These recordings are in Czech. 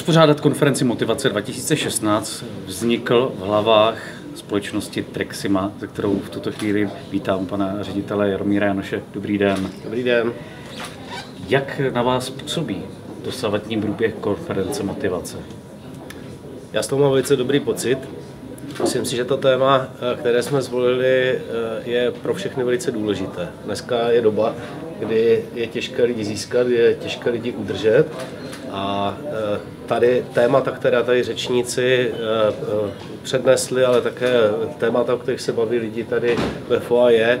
uspořádat konferenci Motivace 2016 vznikl v hlavách společnosti Trexima, ze kterou v tuto chvíli vítám pana ředitele Jaromíra Janoše. Dobrý den. Dobrý den. Jak na vás působí dosavadní průběh konference Motivace? Já s toho mám velice dobrý pocit. Myslím si, že to téma, které jsme zvolili, je pro všechny velice důležité. Dneska je doba, kdy je těžké lidi získat, je těžké lidi udržet a e, tady témata, která tady řečníci e, e, přednesli, ale také témata, o kterých se baví lidi tady ve foaje,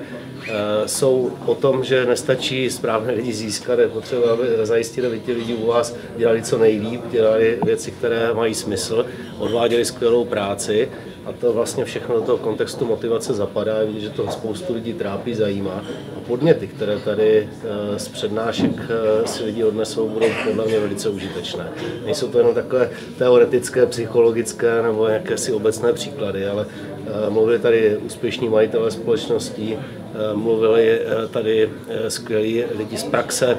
jsou o tom, že nestačí správné lidi získat, je potřeba aby zajistit, aby ti lidi u vás dělali co nejlíp, dělali věci, které mají smysl, odváděli skvělou práci a to vlastně všechno do toho kontextu motivace zapadá, vidět, že to spoustu lidí trápí, zajímá. A podněty, které tady eh, z přednášek eh, si lidi odnesou, budou podle mě velice užitečné. Nejsou to jenom takové teoretické, psychologické nebo jakési obecné příklady, ale eh, mluvili tady úspěšní majitelé společností, mluvili tady skvělí lidi z praxe,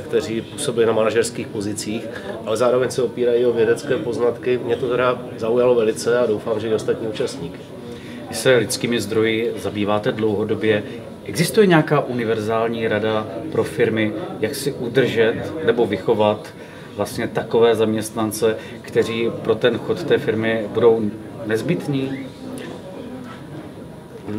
kteří působí na manažerských pozicích, ale zároveň se opírají o vědecké poznatky. Mě to teda zaujalo velice a doufám, že i ostatní účastníky. Vy se lidskými zdroji zabýváte dlouhodobě. Existuje nějaká univerzální rada pro firmy, jak si udržet nebo vychovat vlastně takové zaměstnance, kteří pro ten chod té firmy budou nezbytní?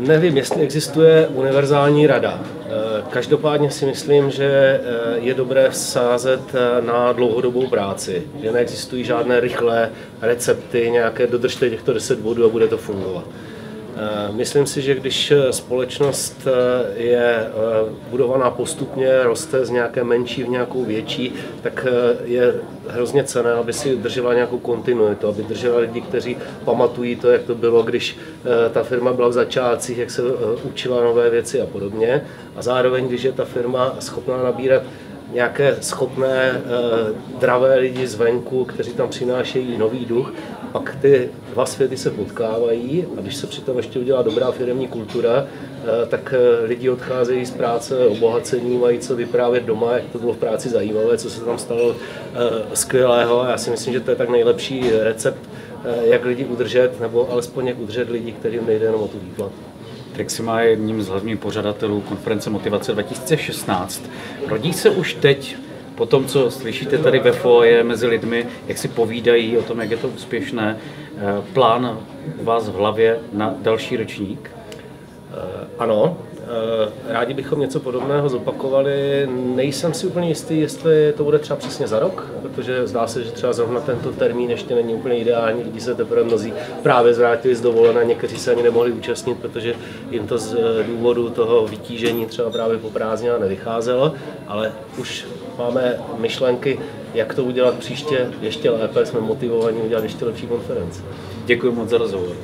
Nevím, jestli existuje univerzální rada. Eh, každopádně si myslím, že eh, je dobré sázet eh, na dlouhodobou práci, že neexistují žádné rychlé recepty, nějaké dodržte těchto 10 bodů a bude to fungovat. Eh, myslím si, že když eh, společnost eh, je budovaná postupně, roste z nějaké menší v nějakou větší, tak je hrozně cené, aby si držela nějakou kontinuitu, aby držela lidi, kteří pamatují to, jak to bylo, když ta firma byla v začátcích, jak se učila nové věci a podobně. A zároveň, když je ta firma schopná nabírat nějaké schopné, dravé lidi zvenku, kteří tam přinášejí nový duch, pak ty dva světy se potkávají a když se přitom ještě udělá dobrá firmní kultura, eh, tak eh, lidi odcházejí z práce obohacení, mají co vyprávět doma, jak to bylo v práci zajímavé, co se tam stalo eh, skvělého. Já si myslím, že to je tak nejlepší recept, jak lidi udržet, nebo alespoň jak udržet lidi, kterým nejde jenom o tu výplatu. Trixima je jedním z hlavních pořadatelů konference Motivace 2016. Rodí se už teď po tom, co slyšíte tady ve foje mezi lidmi, jak si povídají o tom, jak je to úspěšné, eh, plán vás v hlavě na další ročník? Eh, ano, eh, rádi bychom něco podobného zopakovali. Nejsem si úplně jistý, jestli to bude třeba přesně za rok, protože zdá se, že třeba zrovna tento termín ještě není úplně ideální. Lidi se teprve mnozí právě zvrátili z dovolené, někteří se ani nemohli účastnit, protože jim to z důvodu toho vytížení třeba právě po prázdninách nevycházelo, ale už máme myšlenky, jak to udělat příště ještě lépe. Jsme motivovaní udělat ještě lepší konferenci. Děkuji moc za rozhovor.